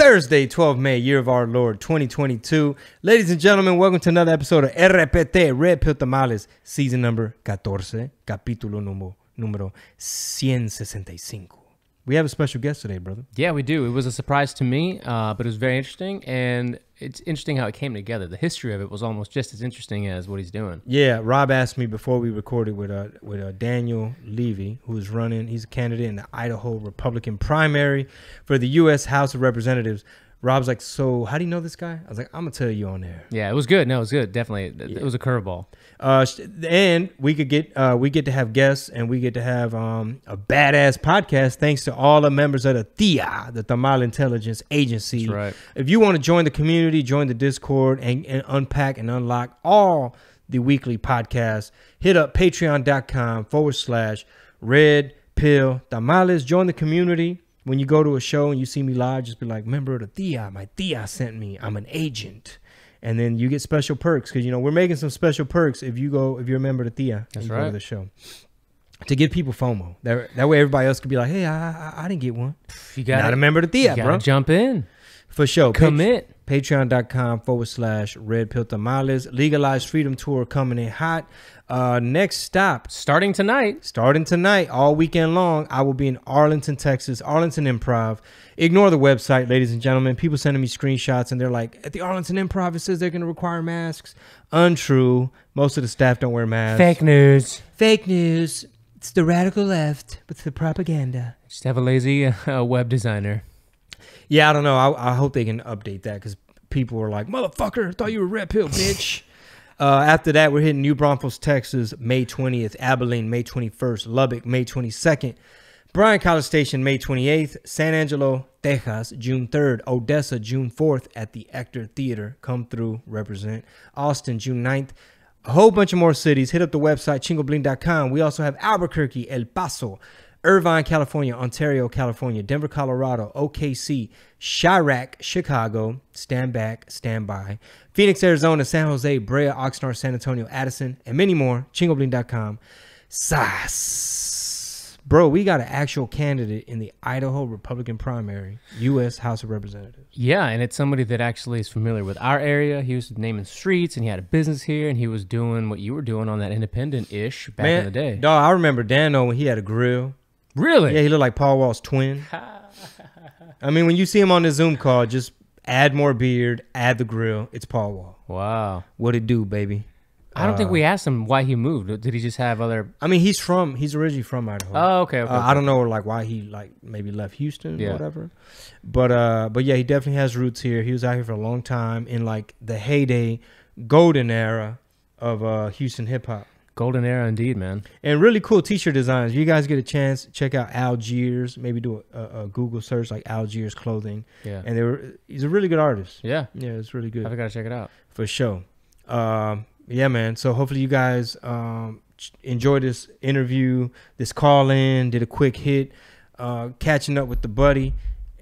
Thursday, 12 May, year of our Lord 2022. Ladies and gentlemen, welcome to another episode of RPT, Red Pill Tamales, season number 14, capítulo número, número 165. We have a special guest today, brother. Yeah, we do. It was a surprise to me, uh, but it was very interesting, and it's interesting how it came together. The history of it was almost just as interesting as what he's doing. Yeah, Rob asked me before we recorded with uh, with uh, Daniel Levy, who's running. He's a candidate in the Idaho Republican primary for the U.S. House of Representatives. Rob's like, so how do you know this guy? I was like, I'm gonna tell you on there. Yeah, it was good. No, it was good. Definitely, It- was a curveball. Uh, and we could get uh, we get to have guests and we get to have um, a badass podcast thanks to all the members of the TIA, the Thermal Intelligence Agency. That's right. If you want to join the community, join the Discord and, and unpack and unlock all the weekly podcasts, hit up patreon.com forward slash red pill tamales. Join the community. When you go to a show and you see me live, just be like, member of the TIA, my TIA sent me. I'm an agent. And then you get special perks because you know we're making some special perks if you go if you're a member of the TIA That's you go to right. the show to give people FOMO. That that way everybody else could be like, hey, I I, I didn't get one. You got Not a member of the you TIA, bro. jump in, For sure. Pat- commit. Patreon.com forward slash Red Pill Tamales. Legalized Freedom Tour coming in hot. Uh, next stop, Starting tonight. starting tonight, all weekend long, I will be in Arlington, Texas, Arlington Improv. Ignore the website, ladies and gentlemen. People sending me screenshots and they're like, at the Arlington Improv, it says they're going to require masks. Untrue. Most of the staff don't wear masks. Fake news. Fake news. It's the radical left, but it's the propaganda. Just have a lazy uh, web designer. Yeah, I don't know. I, I hope they can update that because people were like, "Motherfucker, I thought you were red pill, bitch." uh, after that, we're hitting New Braunfels, Texas, May twentieth. Abilene, May twenty first. Lubbock, May twenty second. Bryan College Station, May twenty eighth. San Angelo, Texas, June third. Odessa, June fourth at the Ector Theater. Come through, represent. Austin, June 9th. A whole bunch of more cities. Hit up the website chingobling.com. We also have Albuquerque, El Paso, Irvine, California, Ontario, California, Denver, Colorado, OKC, Chiraq, Chicago, stand back, stand by, Phoenix, Arizona, San Jose, Brea, Oxnard, San Antonio, Addison, and many more. Chingobling.com. SAS. Bro, we got an actual candidate in the Idaho Republican primary, U.S. House of Representatives. Yeah, and it's somebody that actually is familiar with our area. He was naming streets, and he had a business here, and he was doing what you were doing on that independent-ish back in the day. Dog, I remember Dano when he had a grill. Really? Yeah, he looked like Paul Wall's twin. I mean, when you see him on the Zoom call, just add more beard, add the grill. It's Paul Wall. Wow. What'd it do, baby? I don't think we asked him why he moved. Did he just have other? I mean, he's from. He's originally from Idaho. Oh, okay. okay, Uh, okay. I don't know, like why he like maybe left Houston or whatever. But uh, but yeah, he definitely has roots here. He was out here for a long time in like the heyday, golden era of uh Houston hip hop. Golden era indeed, man. And really cool t-shirt designs. You guys get a chance, check out Algiers. Maybe do a, a, Google search like Algiers clothing. Yeah. And they were. He's a really good artist. Yeah. Yeah, it's really good. I gotta check it out. for sure. Um, yeah, man. So hopefully you guys um, enjoyed this interview, this call in, did a quick hit, uh, catching up with the buddy,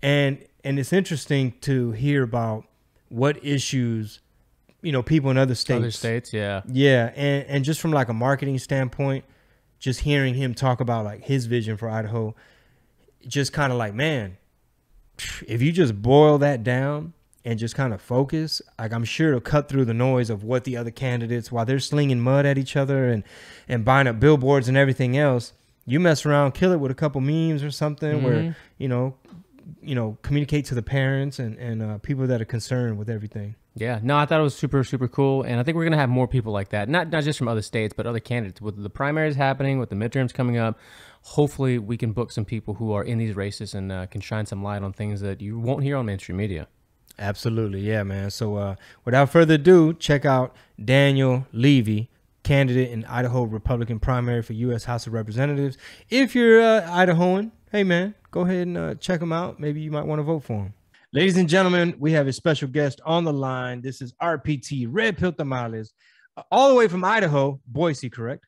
and and it's interesting to hear about what issues, you know, people in other states. Other states, yeah. Yeah, and and just from like a marketing standpoint, just hearing him talk about like his vision for Idaho, just kind of like man, if you just boil that down and just kind of focus, like I'm sure it'll cut through the noise of what the other candidates while they're slinging mud at each other and and buying up billboards and everything else. You mess around, kill it with a couple memes or something where Mhm. you know, you know, communicate to the parents and and uh, people that are concerned with everything. Yeah, no, I thought it was super, super cool, and I think we're gonna have more people like that. Not not just from other states, but other candidates. With the primaries happening, with the midterms coming up, hopefully we can book some people who are in these races and uh, can shine some light on things that you won't hear on mainstream media. Absolutely, yeah, man. So, uh, without further ado, check out Daniel Levy, candidate in Idaho Republican primary for U.S. House of Representatives. If you're uh, Idahoan, hey man, go ahead and uh, check him out. Maybe you might want to vote for him. Ladies and gentlemen, we have a special guest on the line. This is RPT Red Pill Tamales, uh, all the way from Idaho, Boise, correct?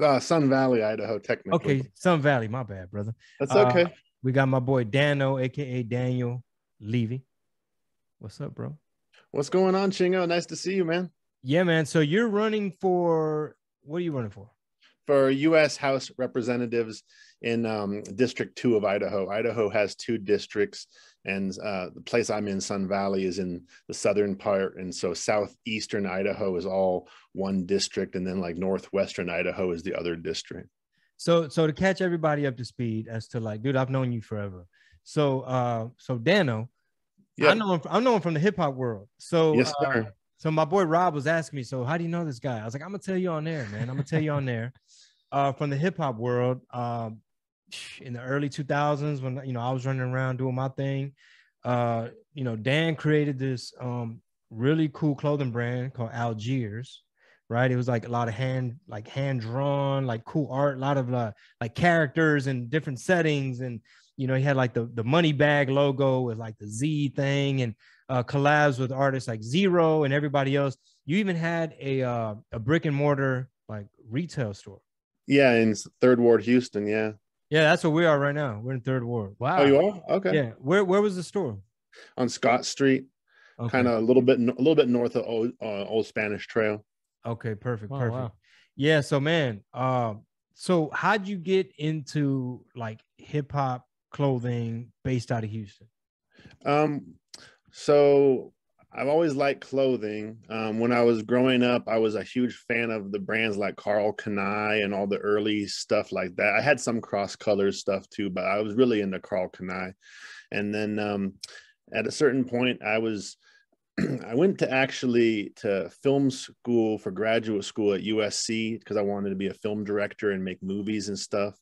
Uh, Sun Valley, Idaho, technically. Okay, Sun Valley. My bad, brother. That's Uh, okay. We got my boy Dano, aka Daniel Levy. What's up, bro? What's going on, Chingo? Nice to see you, man. Yeah, man. So you're running for what are you running for? for U.S. House Representatives in um, District Two of Idaho. Idaho has two districts, and uh, the place I'm in, Sun Valley, is in the southern part, and so southeastern Idaho is all one district, and then like northwestern Idaho is the other district. So, so to catch everybody up to speed as to like, dude, I've known you forever. So, uh, so Dano, yep. I know him. I know him from the hip hop world. So, yes, uh, sir. Uh, so my boy Rob was asking me, so how do you know this guy? I was like, I'm gonna tell you on there, man. I'm gonna tell you on there. Uh, from the hip hop world, um, in the early 2000s when you know I was running around doing my thing, uh, you know, Dan created this um really cool clothing brand called Algiers, right? It was like a lot of hand, like hand drawn, like cool art, a lot of uh, like characters and different settings, and you know, he had like the the money bag logo with like the Z thing, and uh, collabs with artists like Z-Ro and everybody else. You even had a uh, a brick and mortar like retail store. Yeah, in Third Ward, Houston. Yeah. Yeah, that's where we are right now. We're in Third Ward. Wow. Oh, you are? Okay. Yeah. Where Where was the store? On Scott Street, okay. kind of a little bit a little bit north of Old, uh, Old Spanish Trail. Okay. Perfect. Oh, perfect. Wow. Yeah. So, man, um, so how'd you get into like hip hop clothing based out of Houston? Um, so I've always liked clothing. Um, when I was growing up, I was a huge fan of the brands like Karl Kani and all the early stuff like that. I had some cross color stuff too, but I was really into Karl Kani. And then um, at a certain point, I was I went to actually to film school for graduate school at USC because I wanted to be a film director and make movies and stuff.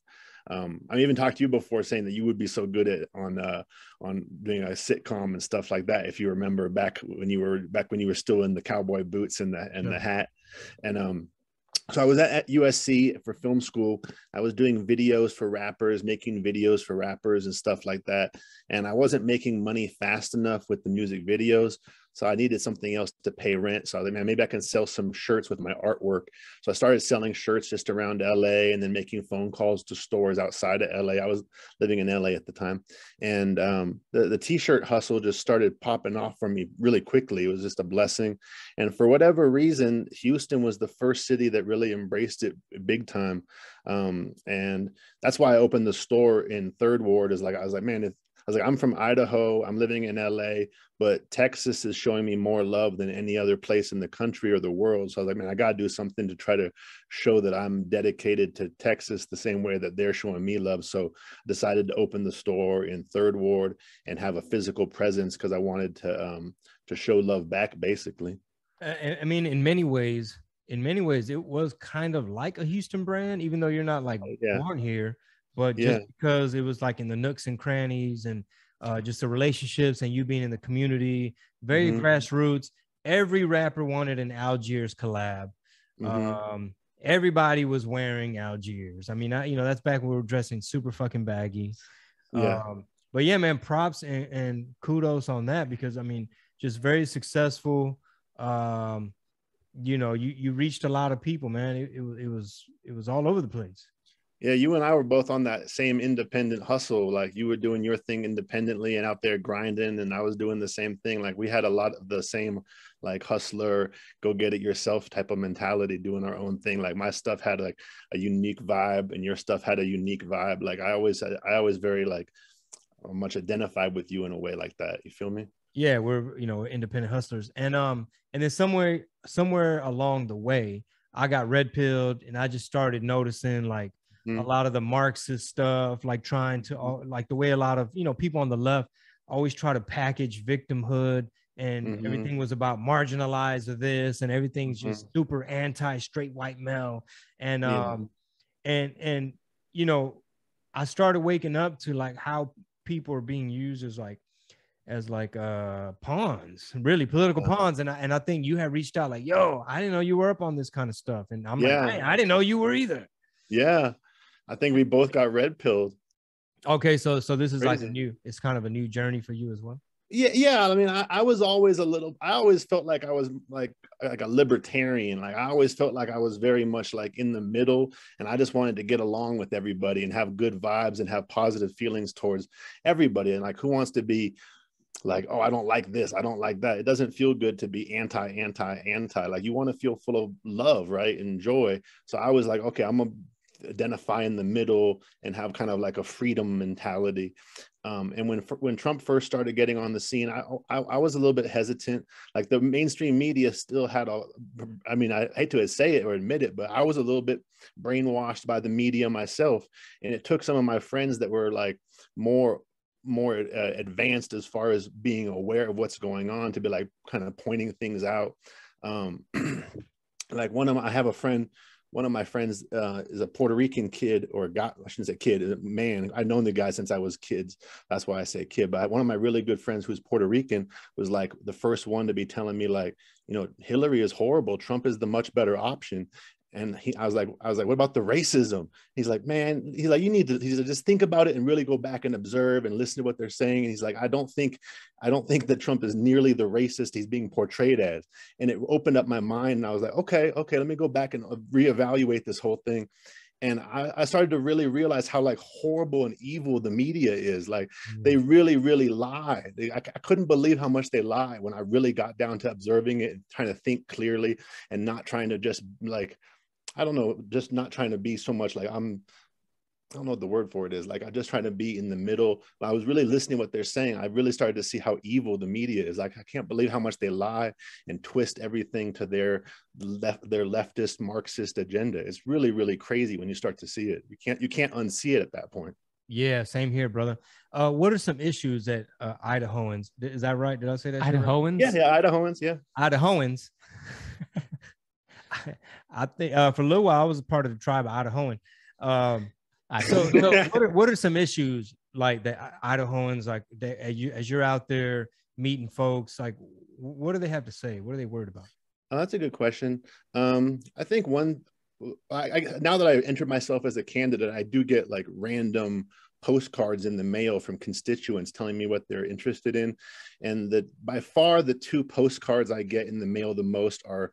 Um, I even talked to you before saying that you would be so good at on uh, on doing a sitcom and stuff like that. If you remember back when you were back when you were still in the cowboy boots and the and yeah. the hat, and um, so I was at, at, USC for film school. I was doing videos for rappers, making videos for rappers and stuff like that. And I wasn't making money fast enough with the music videos. So I needed something else to pay rent. So I was like, man, maybe I can sell some shirts with my artwork. So I started selling shirts just around LA and then making phone calls to stores outside of LA. I was living in LA at the time. And um, the, the t-shirt hustle just started popping off for me really quickly. It was just a blessing. And for whatever reason, Houston was the first city that really embraced it big time. Um, and that's why I opened the store in third ward is like, I was like, man, if was like, I'm from Idaho. I'm living in LA, but Texas is showing me more love than any other place in the country or the world. So I was like, man, I got to do something to try to show that I'm dedicated to Texas the same way that they're showing me love. So I decided to open the store in Third Ward and have a physical presence because I wanted to um, to show love back, basically. I mean, in many ways, in many ways, it was kind of like a Houston brand, even though you're not like oh, yeah. born here but just because it was like in the nooks and crannies and uh, just the relationships and you being in the community, very mm-hmm. grassroots. Every rapper wanted an Algiers collab. Mm-hmm. Um, everybody was wearing Algiers. I mean, I, you know, that's back when we were dressing super fucking baggy. Yeah. Um, but yeah, man, props and, and, kudos on that because I mean, just very successful. Um, you know, you you reached a lot of people, man. It, it, it was it was all over the place. Yeah, you and I were both on that same independent hustle. Like you were doing your thing independently and out there grinding, and I was doing the same thing. Like we had a lot of the same, like hustler, go get it yourself type of mentality, doing our own thing. Like my stuff had like a unique vibe, and your stuff had a unique vibe. Like I always, I always very like much identified with you in a way like that. You feel me? Yeah, we're you know independent hustlers, and um, and then somewhere somewhere along the way, I got red pilled, and I just started noticing like mm. a lot of the Marxist stuff, like trying to mm. like the way a lot of you know people on the left always try to package victimhood and mm-hmm. everything was about marginalized of this and everything's just mm-hmm. super anti straight white male and yeah. um and and you know i started waking up to like how people are being used as like as like uh pawns really political uh, pawns and I, and I think you had reached out like yo i didn't know you were up on this kind of stuff and i'm yeah. like I didn't know you were either yeah I think we both got red pilled. Okay, so so this is Crazy. like a new. It's kind of a new journey for you as well. Yeah, yeah. I mean, I, I was always a little. I always felt like I was like like a libertarian. Like I always felt like I was very much like in the middle, and I just wanted to get along with everybody and have good vibes and have positive feelings towards everybody. And like, who wants to be like, oh, I don't like this, I don't like that. It doesn't feel good to be anti, anti, anti. Like you want to feel full of love, right, and joy. So I was like, okay, I'm gonna identify in the middle and have kind of like a freedom mentality. Um, and when when Trump first started getting on the scene, I, I, I was a little bit hesitant. Like the mainstream media still had a, I mean, I hate to say it or admit it, but I was a little bit brainwashed by the media myself. And it took some of my friends that were like more more uh, advanced as far as being aware of what's going on to be like kind of pointing things out. Um, like one of my, I have a friend one of my friends uh, is a Puerto Rican kid, or guy, I shouldn't say kid, a man. I've known the guy since I was kids. That's why I say kid. But one of my really good friends who's Puerto Rican was like the first one to be telling me like, you know, Hillary is horrible. Trump is the much better option. And he, I was like, I was like, what about the racism? He's like, man, he's like, you need to, he's like, just think about it and really go back and observe and listen to what they're saying. And he's like, I don't think, I don't think that Trump is nearly the racist he's being portrayed as. And it opened up my mind. And I was like, okay, okay, let me go back and uh, reevaluate this whole thing and I, I, started to really realize how like horrible and evil the media is like mm. they really really lie they, I, I, couldn't believe how much they lie when i really got down to observing it and trying to think clearly and not trying to just like I don't know, just not trying to be so much like I'm I don't know what the word for it is. Like I'm just trying to be in the middle. I was really listening what they're saying. I really started to see how evil the media is. Like I can't believe how much they lie and twist everything to their left their leftist Marxist agenda. It's really really crazy when you start to see it. You can't you can't unsee it at that point. Yeah, same here, brother. Uh, what are some issues that uh, Idahoans? Is that right? Did I say that? Idahoans? Right? Yeah, yeah, Idahoans. Yeah, Idahoans. I think uh, for a little while I was a part of the tribe of Idahoan. Um, so, so what, are, what are some issues like that Idahoans like they, as you as you're out there meeting folks like what do they have to say? What are they worried about? Oh, that's a good question. Um, I think one I, I, now that I entered myself as a candidate, I do get like random postcards in the mail from constituents telling me what they're interested in. And that by far the two postcards I get in the mail the most are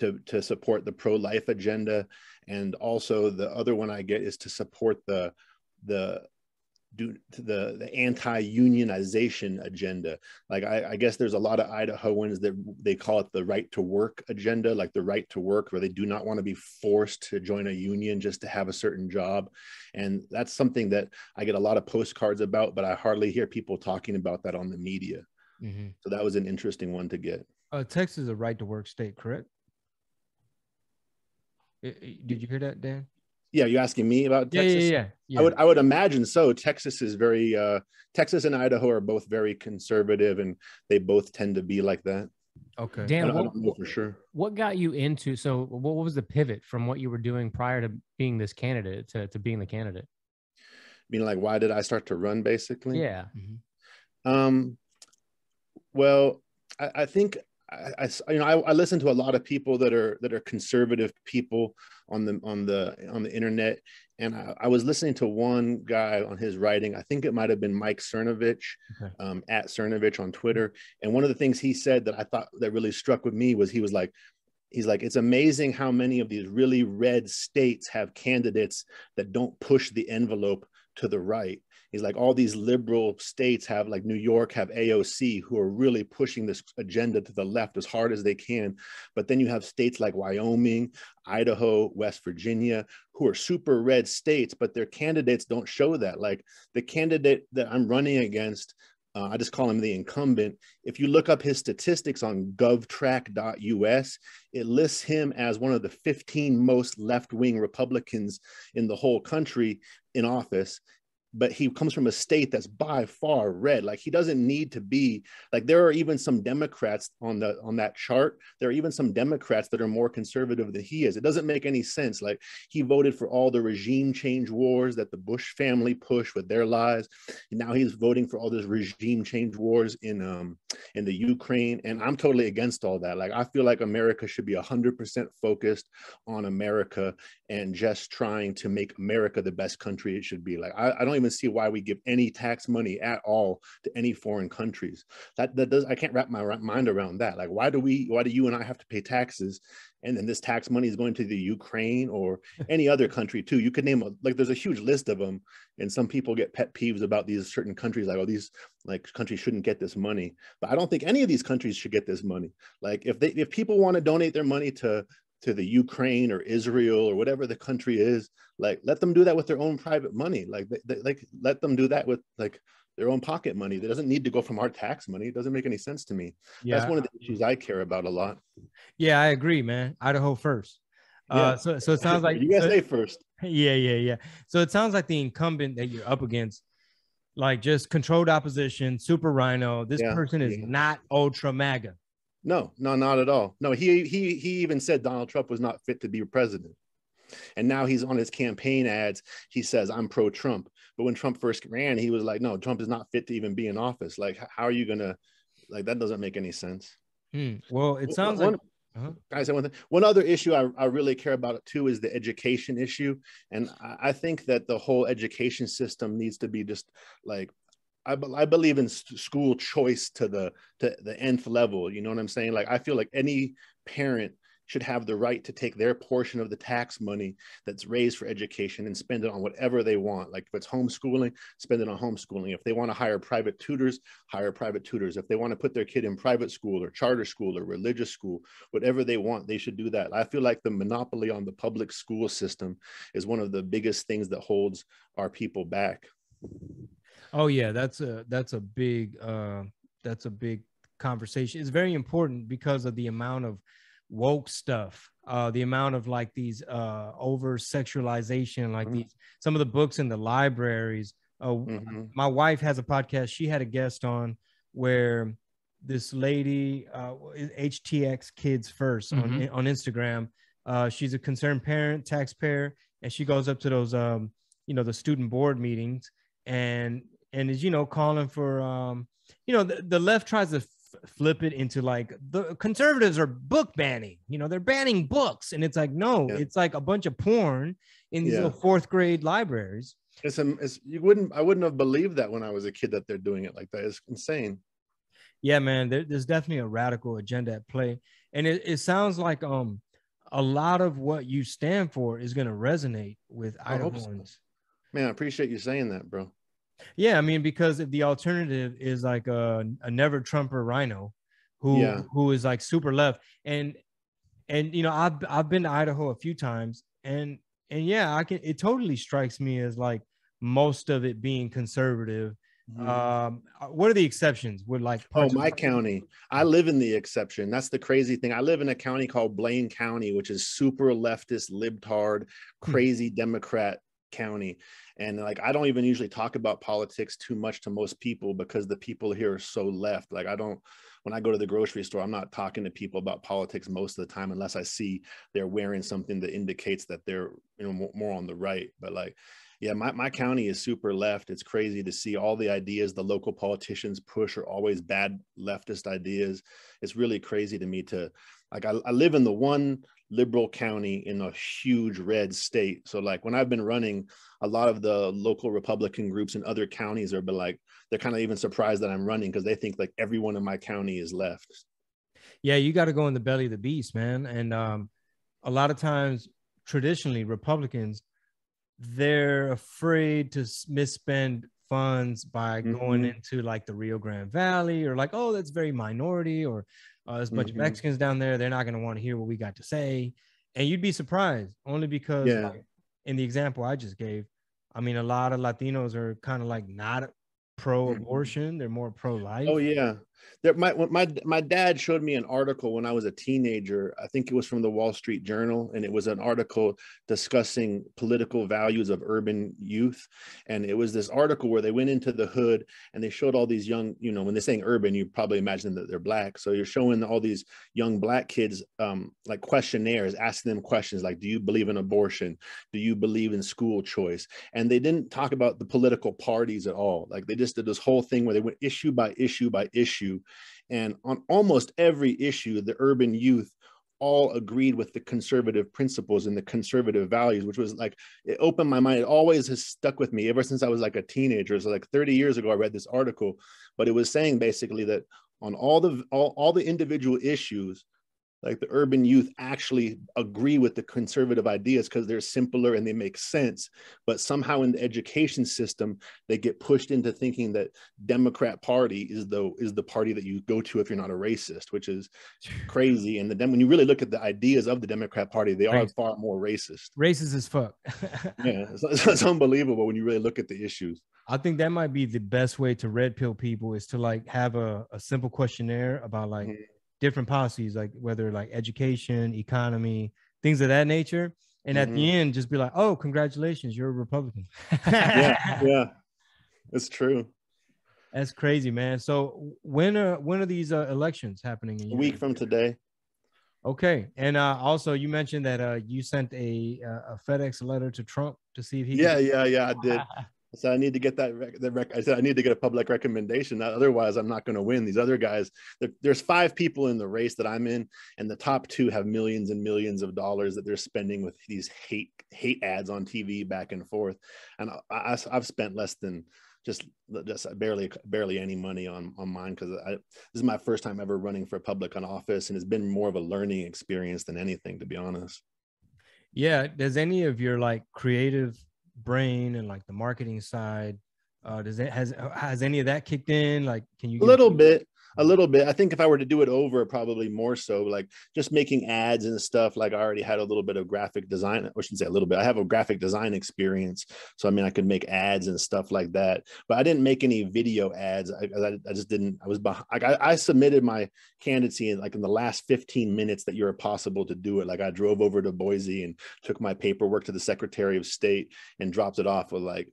to, to support the pro-life agenda. And also the other one I get is to support the, the, do the the anti-unionization agenda. Like I, I, guess there's a lot of idahoans that they call it the right to work agenda like the right to work where they do not want to be forced to join a union just to have a certain job. And that's something that i get a lot of postcards about but i hardly hear people talking about that on the media. Mm-hmm. so that was an interesting one to get. Uh, texas is a right to work state correct did you hear that, Dan? Yeah, you asking me about Texas? Yeah, yeah, yeah, I would I would imagine so. Texas is very uh Texas and Idaho are both very conservative and they both tend to be like that. Okay. Dan, I, what, I don't know for sure. What got you into so what was the pivot from what you were doing prior to being this candidate to, to being the candidate? I mean, like why did I start to run basically? Yeah. Mm-hmm. Um well, I, I think I, I, you know I, I, listen to a lot of people that are that are conservative people on the on the on the internet and I, I was listening to one guy on his writing I think it might have been Mike Cernovich okay. um, at Cernovich on Twitter and one of the things he said that I thought that really struck with me was he was like he's like it's amazing how many of these really red states have candidates that don't push the envelope to the right he's like all these liberal states have like new york have aoc who are really pushing this agenda to the left as hard as they can. But then you have states like wyoming idaho west virginia who are super red states but their candidates don't show that. Like the candidate that i'm running against uh, I just call him the incumbent. If you look up his statistics on govtrack.us, it lists him as one of the 15 most left wing Republicans in the whole country in office but he comes from a state that's by far red. Like he doesn't need to be like there are even some democrats on the on that chart. There are even some democrats that are more conservative than he is. It doesn't make any sense. Like he voted for all the regime change wars that the bush family pushed with their lies. And now he's voting for all this regime change wars in um in the ukraine. And i'm totally against all that. Like i feel like america should be 100% focused on america and just trying to make america the best country it should be. Like i, I don't even even see why we give any tax money at all to any foreign countries. That that does I can't wrap my mind around that. Like why do we why do you and I have to pay taxes and then this tax money is going to the Ukraine or any other country too. You could name a, like there's a huge list of them, and some people get pet peeves about these certain countries, like oh these like countries shouldn't get this money. But I don't think any of these countries should get this money. Like if they if people want to donate their money to to the Ukraine or Israel or whatever the country is. Like, let them do that with their own private money. Like, they, they, like let them do that with like their own pocket money. That doesn't need to go from our tax money. It doesn't make any sense to me. Yeah. That's one of the issues I care about a lot. Yeah, I agree, man. Idaho first. Yeah. Uh, so, so it sounds like USA so, first. Yeah, yeah, yeah. So it sounds like the incumbent that you're up against, like just controlled opposition, super RINO. This yeah. person is yeah. not ultra MAGA. No, no, not at all. No, he he he even said Donald Trump was not fit to be president. And now he's on his campaign ads. He says, I'm pro Trump. But when Trump first ran, he was like, no, Trump is not fit to even be in office. Like, how are you going to, like, that doesn't make any sense. Hmm. Well, it sounds one, like. Uh-huh. I say one thing. One other issue I, I really care about too is the education issue, and I, I think that the whole education system needs to be just like I, I believe in school choice to the to the nth level. You know what I'm saying? Like I feel like any parent should have the right to take their portion of the tax money that's raised for education and spend it on whatever they want. Like if it's homeschooling, spend it on homeschooling. If they want to hire private tutors, hire private tutors. If they want to put their kid in private school or charter school or religious school, whatever they want, they should do that. I feel like the monopoly on the public school system is one of the biggest things that holds our people back. Oh yeah, that's a that's a big uh that's a big conversation. It's very important because of the amount of woke stuff uh the amount of like these uh over sexualization like mm-hmm. these some of the books in the libraries uh mm-hmm. my wife has a podcast she had a guest on where this lady uh htx kids 1st mm-hmm. on on instagram uh she's a concerned parent taxpayer and she goes up to those um you know the student board meetings and and is you know calling for um you know the, the left tries to flip it into like the conservatives are book banning you know they're banning books and it's like no yeah. it's like a bunch of porn in these yeah. little fourth grade libraries it's, um, it's you wouldn't i wouldn't have believed that when i was a kid that they're doing it like that it's insane yeah man there, there's definitely a radical agenda at play and it, it sounds like um a lot of what you stand for is going to resonate with Idahoans. So. Man, I appreciate you saying that, bro. Yeah, I mean, because if the alternative is like a, a never Trumper RINO who yeah. who is like super left. And and you know, I've I've been to Idaho a few times and and yeah, I can it totally strikes me as like most of it being conservative. Mm-hmm. Um, what are the exceptions? Would like oh my county. I live in the exception. That's the crazy thing. I live in a county called Blaine County, which is super leftist, libtard, hmm. crazy Democrat county. And like i don't even usually talk about politics too much to most people because the people here are so left. Like i don't when i go to the grocery store i'm not talking to people about politics most of the time unless i see they're wearing something that indicates that they're you know more on the right. But like yeah my, my county is super left. It's crazy to see all the ideas the local politicians push are always bad leftist ideas. It's really crazy to me to like I, I live in the one liberal county in a huge red state. So like when I've been running, a lot of the local Republican groups in other counties are been like they're kind of even surprised that I'm running because they think like everyone in my county is left. Yeah, you got to go in the belly of the beast, man. And um, a lot of times, traditionally, Republicans they're afraid to misspend funds by mm-hmm. going into like the Rio Grande Valley or like, oh, that's very minority or uh, there's a bunch mm-hmm. of Mexicans down there. They're not going to want to hear what we got to say. And you'd be surprised only because, yeah. like, in the example I just gave, I mean, a lot of Latinos are kind of like not pro abortion, mm-hmm. they're more pro life. Oh, yeah there my my my dad showed me an article when I was a teenager. I think it was from the Wall Street Journal, and it was an article discussing political values of urban youth. And it was this article where they went into the hood and they showed all these young, you know, when they're saying urban, you probably imagine that they're black. So you're showing all these young black kids um, like questionnaires, asking them questions like, "Do you believe in abortion? Do you believe in school choice?" And they didn't talk about the political parties at all. Like they just did this whole thing where they went issue by issue by issue and on almost every issue, the urban youth all agreed with the conservative principles and the conservative values, which was like, it opened my mind. It always has stuck with me ever since I was like a teenager. So like 30 years ago, I read this article, but it was saying basically that on all the all, all the individual issues, like the urban youth actually agree with the conservative ideas because they're simpler and they make sense but somehow in the education system they get pushed into thinking that democrat party is the is the party that you go to if you're not a racist which is crazy. And then when you really look at the ideas of the democrat party they are far more racist. Racist as fuck. Yeah it's, it's unbelievable when you really look at the issues. I think that might be the best way to red pill people is to like have a, a simple questionnaire about like mm-hmm. Different policies, like whether like education, economy, things of that nature. And mm-hmm. at the mm-hmm. end, just be like, oh, congratulations, you're a Republican. yeah, yeah, it's true. That's crazy, man. So when are when are these uh, elections happening? a week from today. Okay, and uh, also you mentioned that uh, you sent a uh, a FedEx letter to Trump to see if he. Yeah, could- yeah, yeah. I did. So I need to get that. Rec- rec- I said I need to get a public recommendation. Otherwise, I'm not going to win. These other guys, there's five people in the race that I'm in, and the top two have millions and millions of dollars that they're spending with these hate hate ads on TV back and forth. And I, have spent less than just just barely barely any money on on mine because this is my first time ever running for public on office, and it's been more of a learning experience than anything, to be honest. Yeah. Does any of your like creative brain and like the marketing side uh does it has has any of that kicked in? Like can you a little bit a little bit. I think if I were to do it over, probably more so, like just making ads and stuff. Like I already had a little bit of graphic design. I shouldn't say a little bit. I have a graphic design experience, so I mean I could make ads and stuff like that. But I didn't make any video ads. I, I, I just didn't. I was behind. Like I, I submitted my candidacy in like in the last 15 minutes that you're possible to do it. Like I drove over to Boise and took my paperwork to the Secretary of State and dropped it off with like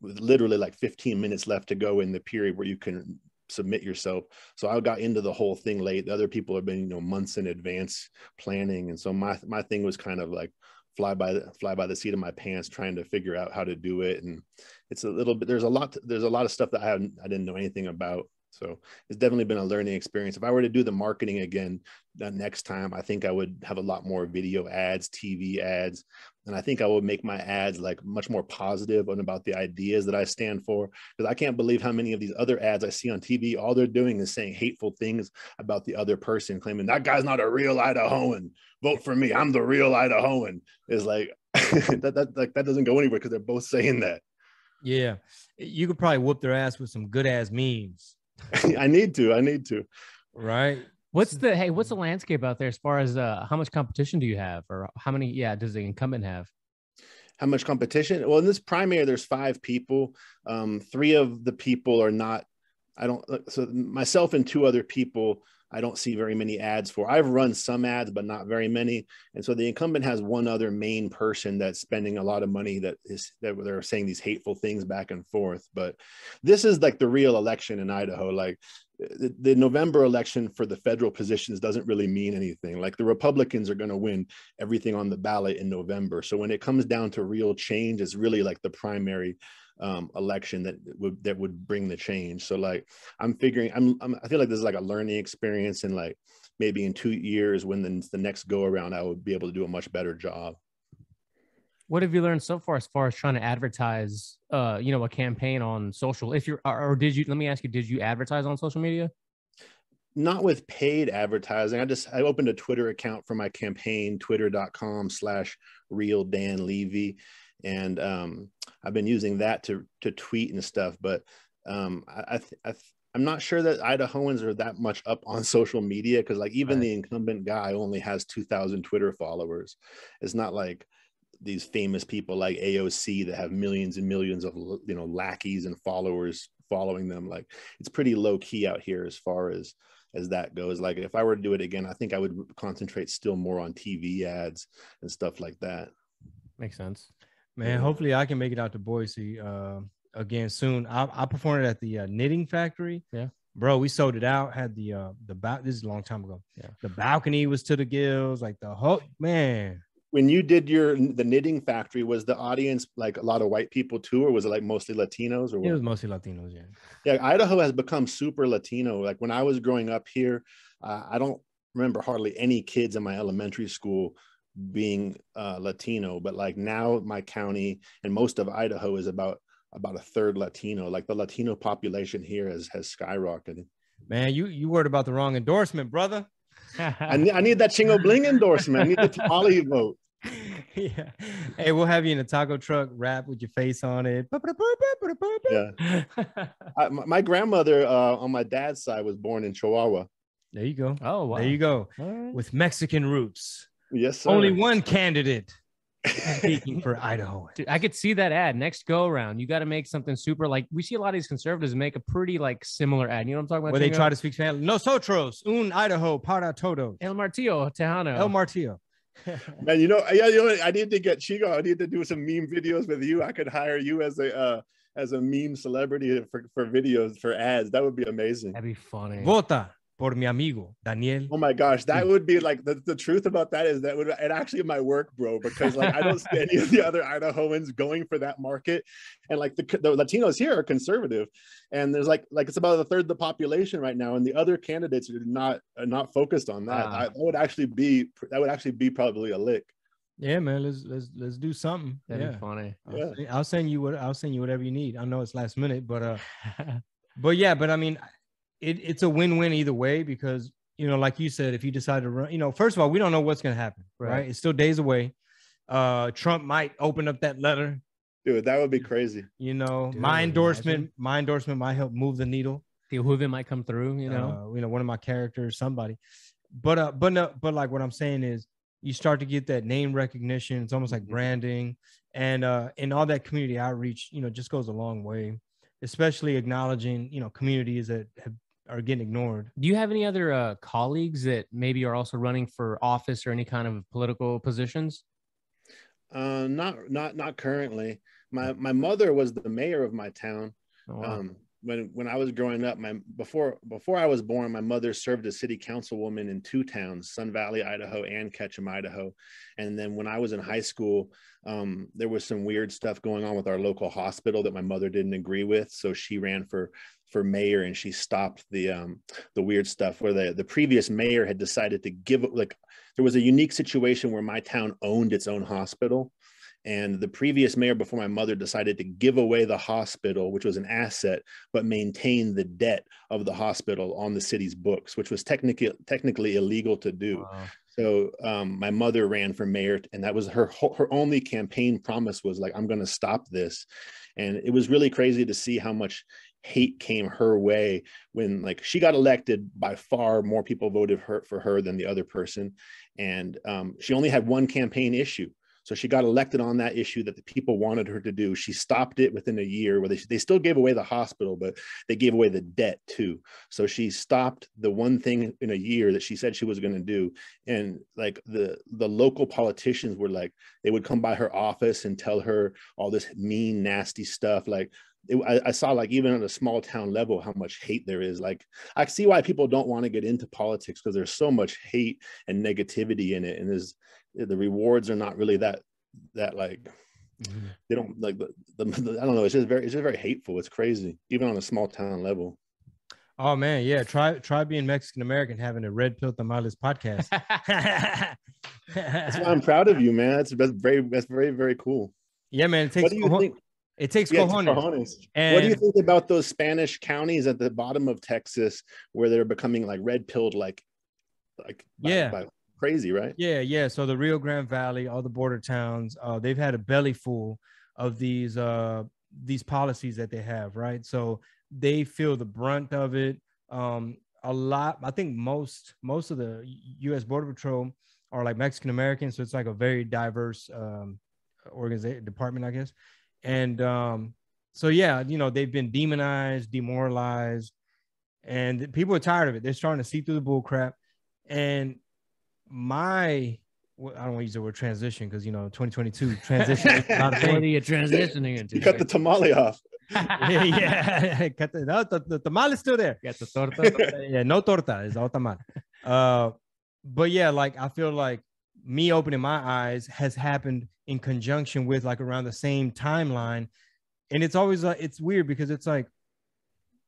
with literally like 15 minutes left to go in the period where you can submit yourself. So I got into the whole thing late. The other people have been, you know, months in advance planning. And so my my thing was kind of like fly by the fly by the seat of my pants trying to figure out how to do it. And it's a little bit there's a lot there's a lot of stuff that I haven't I didn't know anything about. So it's definitely been a learning experience. If I were to do the marketing again uh, next time, I think I would have a lot more video ads, TV ads, and I think I would make my ads like much more positive and about the ideas that I stand for. Because I can't believe how many of these other ads I see on TV, all they're doing is saying hateful things about the other person, claiming that guy's not a real Idahoan. Vote for me. I'm the real Idahoan. Is like that that like that doesn't go anywhere because they're both saying that. Yeah, you could probably whoop their ass with some good ass memes. I need to. I need to. Right. What's the hey? What's the landscape out there as far as uh, how much competition do you have, or how many? Yeah, does the incumbent have? How much competition? Well, in this primary, there's five people. Um, three of the people are not. I don't. So myself and two other people I don't see very many ads for. I've run some ads, but not very many. And so the incumbent has one other main person that's spending a lot of money that is that they're saying these hateful things back and forth. But this is like the real election in Idaho. Like the, the November election for the federal positions doesn't really mean anything. Like the Republicans are going to win everything on the ballot in November. So when it comes down to real change, it's really like the primary um, election that would that would bring the change. So like I'm figuring I'm, I'm I feel like this is like a learning experience and like maybe in two years when the, the next go around I would be able to do a much better job. What have you learned so far as far as trying to advertise uh you know a campaign on social if you're or, or did you let me ask you did you advertise on social media? not with paid advertising. I just I opened a Twitter account for my campaign, twitter.com slash real Dan Levy and um, I've been using that to to tweet and stuff. But um, I, I, I am not sure that Idahoans are that much up on social media because like even right. the incumbent guy only has 2,000 Twitter followers. It's not like these famous people like AOC that have millions and millions of you know lackeys and followers following them. Like it's pretty low key out here as far as as that goes. Like if I were to do it again, I think I would concentrate still more on TV ads and stuff like that. Makes sense. Man, hopefully I can make it out to Boise uh, again soon. I, I performed at the uh, knitting factory. Yeah, bro, we sold it out. Had the uh the ba- this is a long time ago. Yeah, the balcony was to the gills. Like the whole man. When you did your the knitting factory, was the audience like a lot of white people too, or was it like mostly Latinos? Or what? it was mostly Latinos. Yeah. Yeah, Idaho has become super Latino. Like when I was growing up here, uh, I don't remember hardly any kids in my elementary school being uh, Latino, but like now my county and most of Idaho is about about a third Latino. Like the Latino population here has has skyrocketed. Man, you you worried about the wrong endorsement, brother. I need, I need that Chingo Bling endorsement. I need the tamale vote. yeah. Hey, we'll have you in a taco truck, rap with your face on it. Yeah. I, my, my grandmother uh, on my dad's side was born in Chihuahua. There you go. oh wow. There you go. All right. With Mexican roots. Yes, sir. Only one candidate speaking for Idaho. Dude, I could see that ad next go around. You got to make something super like we see a lot of these conservatives make a pretty like similar ad. You know what I'm talking about? Where they try to speak Spanish. Nosotros, un Idaho para todos. El Martillo Tejano. El Martillo. Man, you know, yeah, you know, I need to get Chingo. I need to do some meme videos with you. I could hire you as a uh, as a meme celebrity for, for videos for ads. That would be amazing. That'd be funny. Vota por mi amigo, Daniel. Oh my gosh, that would be like the, the truth about that is that would it actually might work, bro, because like I don't see any of the other Idahoans going for that market, and like the, the Latinos here are conservative, and there's like like it's about a third of the population right now, and the other candidates are not are not focused on that. Wow. I, that would actually be that would actually be probably a lick. Yeah, man. Let's let's let's do something. That'd yeah. be funny. I'll, Yeah. send, I'll send you what I'll send you whatever you need. I know it's last minute, but uh, but yeah, but I mean, it, it's a win-win either way because you know, like you said, if you decide to run, you know, first of all, we don't know what's gonna happen, right? Right. It's still days away. Uh, Trump might open up that letter. Dude, that would be crazy. You know, Dude, my endorsement, imagine. my endorsement might help move the needle. the Hooven might come through. You know. uh, you know, one of my characters, somebody. But uh, but no, but like what I'm saying is, you start to get that name recognition. It's almost like Mhm. branding, and uh, and all that community outreach, you know, just goes a long way. Especially acknowledging, you know, communities that have, are getting ignored. Do you have any other uh, colleagues that maybe are also running for office or any kind of political positions? Uh, not not not currently. My my mother was the mayor of my town. Oh, wow. um, when when I was growing up, my before before I was born, my mother served as city councilwoman in two towns, Sun Valley, Idaho, and Ketchum, Idaho. And then when I was in high school, um, there was some weird stuff going on with our local hospital that my mother didn't agree with, so she ran for for mayor and she stopped the um, the weird stuff where the the previous mayor had decided to give like there was a unique situation where my town owned its own hospital and the previous mayor before my mother decided to give away the hospital which was an asset but maintain the debt of the hospital on the city's books which was technically technically illegal to do. Wow. so um, my mother ran for mayor and that was her her only campaign promise was like i'm going to stop this. And it was really crazy to see how much hate came her way when like she got elected by far more people voted her for her than the other person. And um, she only had one campaign issue so she got elected on that issue that the people wanted her to do. She stopped it within a year where they, they still gave away the hospital, but they gave away the debt too. So she stopped the one thing in a year that she said she was going to do. And like the, the local politicians were like, they would come by her office and tell her all this mean, nasty stuff. Like it, I, I saw like even on a small town level, how much hate there is. Like I see why people don't want to get into politics because there's so much hate and negativity in it. And there's, the rewards are not really that that like Mhm. they don't like the, the, the- I don't know it's just very it's just very hateful it's crazy even on a small town level Oh man, yeah. Try try being Mexican American having a red pill tamales podcast. that's why I'm proud of you man that's, that's very that's very very cool yeah, man. It takes what do you think it takes Yeah, cojones. cojones. what do you think about those Spanish counties at the bottom of Texas where they're becoming like red pilled like like by- Yeah. by crazy right Yeah, yeah. So the Rio Grande Valley, all the border towns, uh, they've had a belly full of these uh these policies that they have, right? So they feel the brunt of it. Um, a lot, I think most most of the U.S. Border Patrol are like Mexican Americans, so it's like a very diverse um organization department, I guess. And um, so yeah, you know, they've been demonized, demoralized, and people are tired of it. They're starting to see through the bull crap. And my I don't want to use the word transition because you know 2022 transition is a What are you transitioning into? you cut the tamale off yeah, yeah. Cut the, no, the, the tamal is still there. Got the torta. yeah, no torta is all tamal. Uh, but yeah, like I feel like me opening my eyes has happened in conjunction with like around the same timeline, and it's always like it's weird because it's like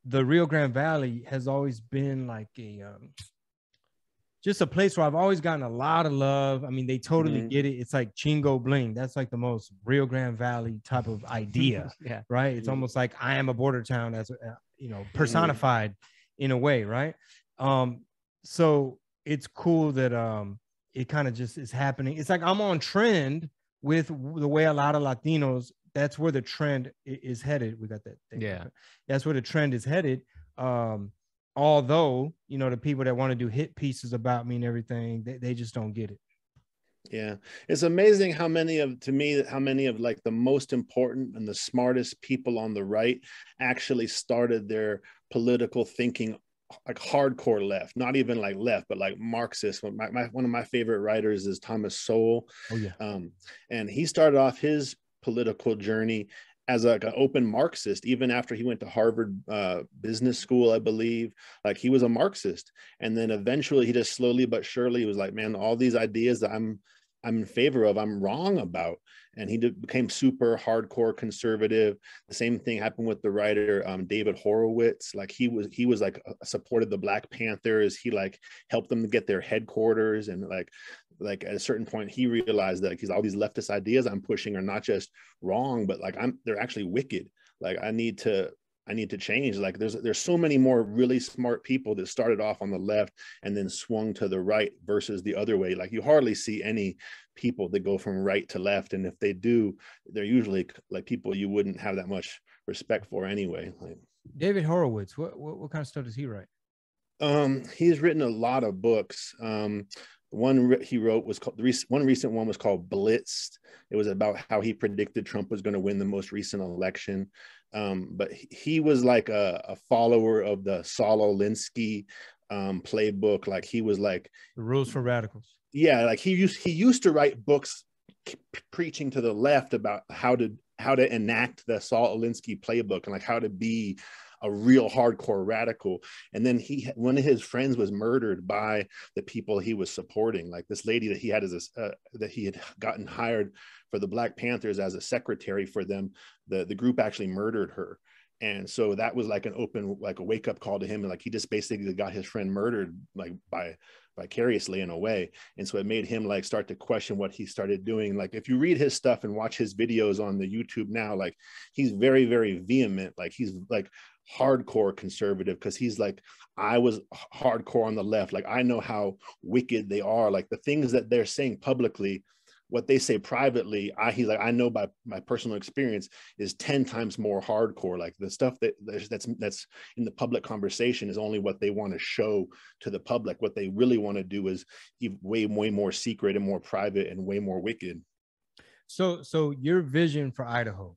the Rio Grande Valley has always been like a um, just a place where I've always gotten a lot of love. I mean, they totally Mhm. get it. It's like Chingo Bling. That's like the most Rio Grande Valley type of idea yeah. right? It's Mhm. almost like I am a border town as uh, you know personified in a way, right? Um, so it's cool that um it kind of just is happening. It's like I'm on trend with the way a lot of Latinos. That's where the trend is headed. We got that. Thing. Yeah, that's where the trend is headed. Um, although you know the people that want to do hit pieces about me and everything, they, they just don't get it. Yeah, it's amazing how many of to me how many of like the most important and the smartest people on the right actually started their political thinking like hardcore left, not even like left, but like Marxist. My, my, one of my favorite writers is Thomas Sowell. Oh yeah. Um, and he started off his political journey as like an open Marxist, even after he went to Harvard uh, Business School, I believe. Like he was a Marxist, and then eventually he just slowly but surely was like, man, all these ideas that I'm I'm in favor of, I'm wrong about. And he did, became super hardcore conservative. The same thing happened with the writer um, David Horowitz. Like he was, he was like supported the Black Panthers. He like helped them to get their headquarters, and like, like at a certain point, he realized that because all these leftist ideas I'm pushing are not just wrong, but like I'm, they're actually wicked. Like I need to I need to change. Like there's there's so many more really smart people that started off on the left and then swung to the right versus the other way. Like you hardly see any people that go from right to left, and if they do, they're usually like people you wouldn't have that much respect for anyway. Like David Horowitz, what what, what kind of stuff does he write? Um, he's written a lot of books. Um, one he wrote was called the one recent one was called Blitzed. It was about how he predicted Trump was going to win the most recent election. Um, but he was like a, a, follower of the Saul Alinsky um, playbook. Like he was like the rules for radicals. Yeah, like he used he used to write books preaching to the left about how to how to enact the Saul Alinsky playbook and like how to be a real hardcore radical. And then he, one of his friends was murdered by the people he was supporting. Like this lady that he had as a, uh, that he had gotten hired for the Black Panthers as a secretary for them. The the group actually murdered her. And so that was like an open, like a wake up call to him. And like he just basically got his friend murdered, like by vicariously in a way. And so it made him like start to question what he started doing. Like if you read his stuff and watch his videos on the YouTube now, like he's very, very vehement. Like he's like hardcore conservative because he's like i was hardcore on the left like i know how wicked they are like the things that they're saying publicly what they say privately i he's like i know by my personal experience is 10 times more hardcore. Like the stuff that that's that's in the public conversation is only what they want to show to the public. What they really want to do is way way more secret and more private and way more wicked. So so your vision for idaho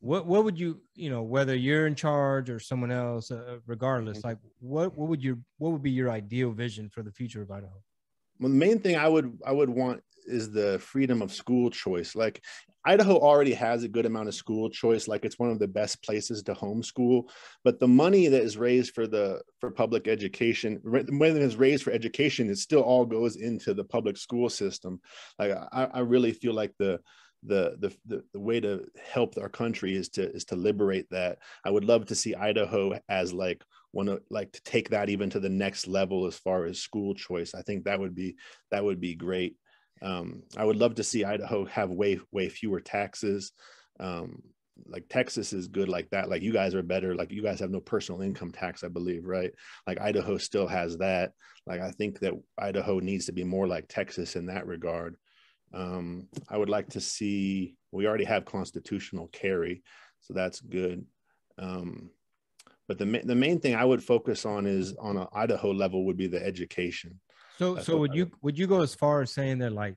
what what would you you know whether you're in charge or someone else uh, regardless mm-hmm. like what what would your what would be your ideal vision for the future of idaho? Well, the main thing i would i would want is the freedom of school choice like idaho already has a good amount of school choice like it's one of the best places to homeschool but the money that is raised for the for public education when it is raised for education it still all goes into the public school system like i, I really feel like the the, the the the way to help our country is to is to liberate that. I would love to see Idaho as like one of like to take that even to the next level as far as school choice. I think that would be that would be great. Um, I would love to see Idaho have way way fewer taxes. Um, like Texas is good like that. Like you guys are better. Like you guys have no personal income tax, I believe, right? Like Idaho still has that. Like I think that Idaho needs to be more like Texas in that regard. Um, I would like to see, we already have constitutional carry, so that's good. Um, but the, the main thing I would focus on is on an Idaho level would be the education. So, that's so would you, would you go as far as saying that like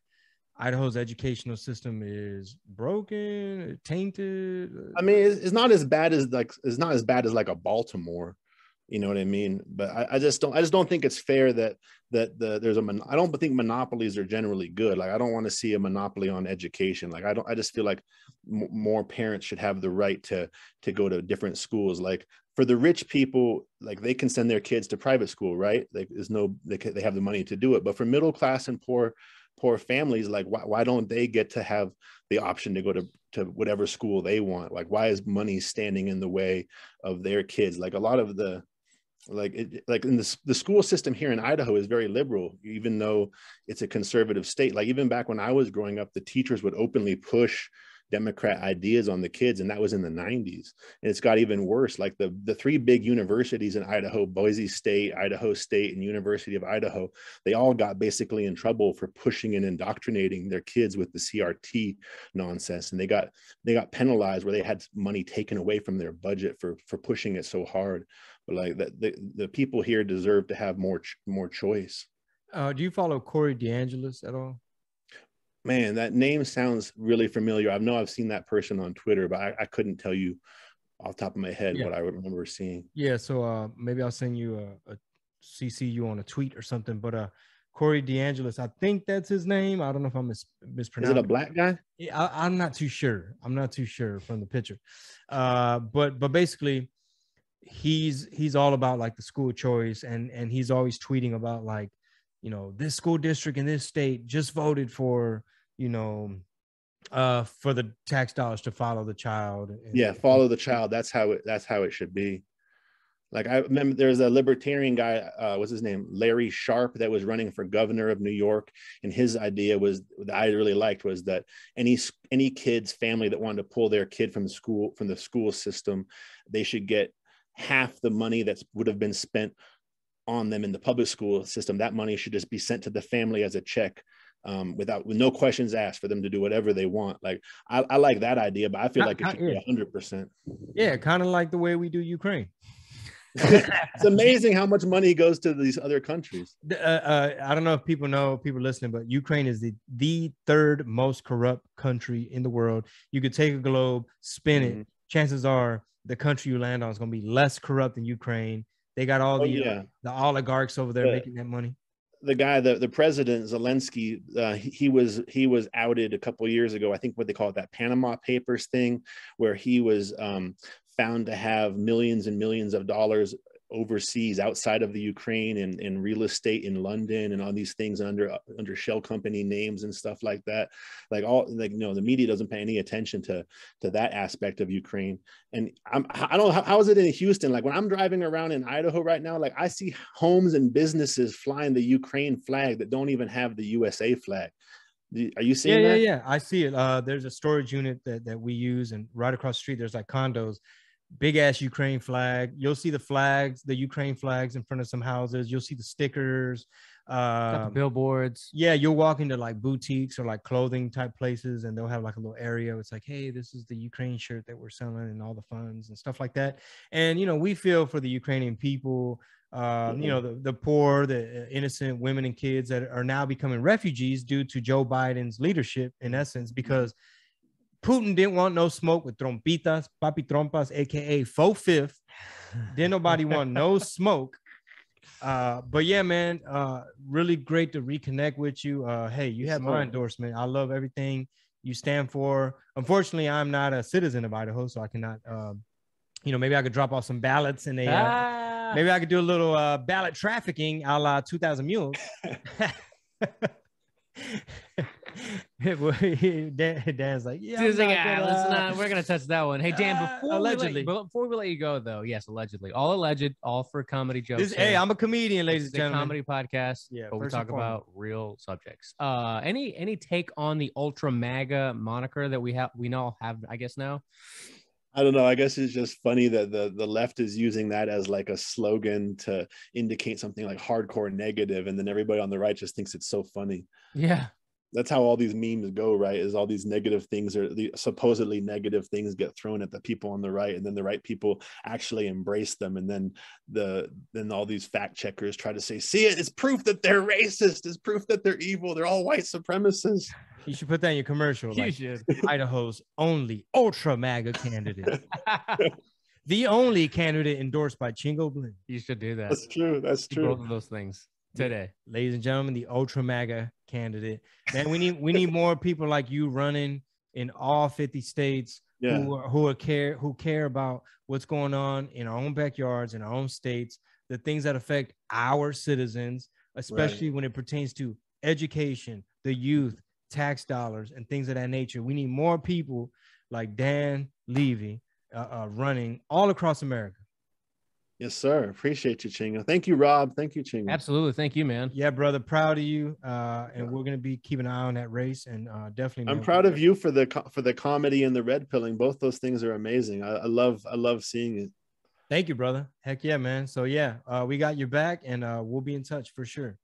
Idaho's educational system is broken, tainted? I mean, it's, it's not as bad as like, it's not as bad as like a Baltimore you know what i mean? But I, I, just don't i just don't think it's fair that that the there's a mon- i don't think monopolies are generally good. Like i don't want to see a monopoly on education. Like i don't i just feel like m- more parents should have the right to to go to different schools. Like for the rich people like they can send their kids to private school right? Like there's no they, can, they have the money to do it. But for middle class and poor poor families like why, why don't they get to have the option to go to to whatever school they want? Like why is money standing in the way of their kids? Like a lot of the like it, like in the, the school system here in idaho is very liberal even though it's a conservative state. Like even back when i was growing up the teachers would openly push Democrat ideas on the kids, and that was in the 90s. And it's got even worse. Like the the three big universities in Idaho, Boise State, Idaho State, and University of Idaho, they all got basically in trouble for pushing and indoctrinating their kids with the CRT nonsense, and they got they got penalized where they had money taken away from their budget for for pushing it so hard. But like the the, the people here deserve to have more more choice. Uh, do you follow Corey DeAngelis at all? Man, that name sounds really familiar. I know I've seen that person on Twitter, but I, I couldn't tell you off top of my head yeah. what I remember seeing. Yeah, so uh, maybe I'll send you a, a CC you on a tweet or something. But uh, Corey DeAngelis, I think that's his name. I don't know if I'm mis- mispronouncing. Is it a black guy? Yeah, I, am not too sure. I'm not too sure from the picture. Uh, but but basically, he's he's all about like the school choice, and and he's always tweeting about like, you know, this school district in this state just voted for you know, uh, for the tax dollars to follow the child. And, yeah, follow the child. That's how it. That's how it should be. Like I remember, there's a libertarian guy. Uh, what's his name? Larry Sharpe that was running for governor of New York, and his idea was that I really liked was that any any kid's family that wanted to pull their kid from the school from the school system, they should get half the money that would have been spent on them in the public school system. That money should just be sent to the family as a check um, without with no questions asked for them to do whatever they want. Like I, I like that idea, but I feel like it should be hundred percent. Yeah, kind of like the way we do Ukraine. it's amazing how much money goes to these other countries. Uh, uh, I don't know if people know, people listening, but Ukraine is the the third most corrupt country in the world. You could take a globe, spin mm-hmm. it. Chances are the country you land on is going to be less corrupt than Ukraine. They got all oh, the uh, yeah. uh, the oligarchs over there making that money the guy, the, the president Zelensky, uh, he, he, was he was outed a couple years ago. I think what they call it that Panama Papers thing, where he was um, found to have millions and millions of dollars overseas outside of the Ukraine and in real estate in London and all these things under under shell company names and stuff like that. Like all like you know the media doesn't pay any attention to to that aspect of Ukraine. And I'm I don't know how, how is it in Houston? Like when I'm driving around in Idaho right now, like I see homes and businesses flying the Ukraine flag that don't even have the USA flag. Are you seeing yeah, that? Yeah, yeah, I see it. Uh, there's a storage unit that, that we use, and right across the street, there's like condos big ass Ukraine flag. You'll see the flags, the Ukraine flags in front of some houses. You'll see the stickers, uh, billboards. Yeah, you'll walk into like boutiques or like clothing type places, and they'll have like a little area. It's like, hey, this is the Ukraine shirt that we're selling, and all the funds and stuff like that. And you know, we feel for the Ukrainian people. Uh, mm-hmm. You know, the, the poor, the uh, innocent women and kids that are now becoming refugees due to Joe Biden's leadership, in essence, because Putin didn't want no smoke with trompitas, papi trompas, aka faux fifth. Didn't nobody want no smoke. Uh, but yeah, man, uh, really great to reconnect with you. Uh, hey, you have my endorsement. I love everything you stand for. Unfortunately, I'm not a citizen of Idaho, so I cannot. Um, you know, maybe I could drop off some ballots and a. Uh, ah. Maybe I could do a little uh, ballot trafficking, a la 2,000 mules. Dan, Dan's like, yeah, like, gonna... not, we're gonna touch that one. Hey, Dan, uh, before allegedly, we let, before we let you go, though, yes, allegedly, all alleged, all for comedy jokes. This, hey, I'm a comedian, ladies and gentlemen. comedy podcast. Yeah, but we talk about real subjects. Uh, any any take on the ultra MAGA moniker that we have? We now have, I guess now. I don't know. I guess it's just funny that the the left is using that as like a slogan to indicate something like hardcore negative, and then everybody on the right just thinks it's so funny. Yeah, that's how all these memes go, right? Is all these negative things or the supposedly negative things get thrown at the people on the right, and then the right people actually embrace them, and then the then all these fact checkers try to say, "See it? It's proof that they're racist. It's proof that they're evil. They're all white supremacists." You should put that in your commercial. You like, should. Idaho's only ultra MAGA candidate. the only candidate endorsed by Chingo Bling. You should do that. That's true. That's true. Both of those things today, ladies and gentlemen. The ultra MAGA candidate. Man, we need we need more people like you running in all 50 states yeah. who are, who are care who care about what's going on in our own backyards in our own states, the things that affect our citizens, especially right. when it pertains to education, the youth, tax dollars, and things of that nature. We need more people like Dan Levy uh, uh, running all across America. Yes, sir. Appreciate you, Chingo. Thank you, Rob. Thank you, Chingo. Absolutely. Thank you, man. Yeah, brother. Proud of you. Uh, and we're gonna be keeping an eye on that race, and uh, definitely. I'm proud of you for the co- for the comedy and the red pilling. Both those things are amazing. I, I love I love seeing it. Thank you, brother. Heck yeah, man. So yeah, uh, we got your back, and uh, we'll be in touch for sure.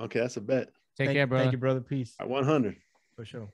Okay, that's a bet. Take thank, care, brother. Thank you, brother. Peace. At 100. For sure.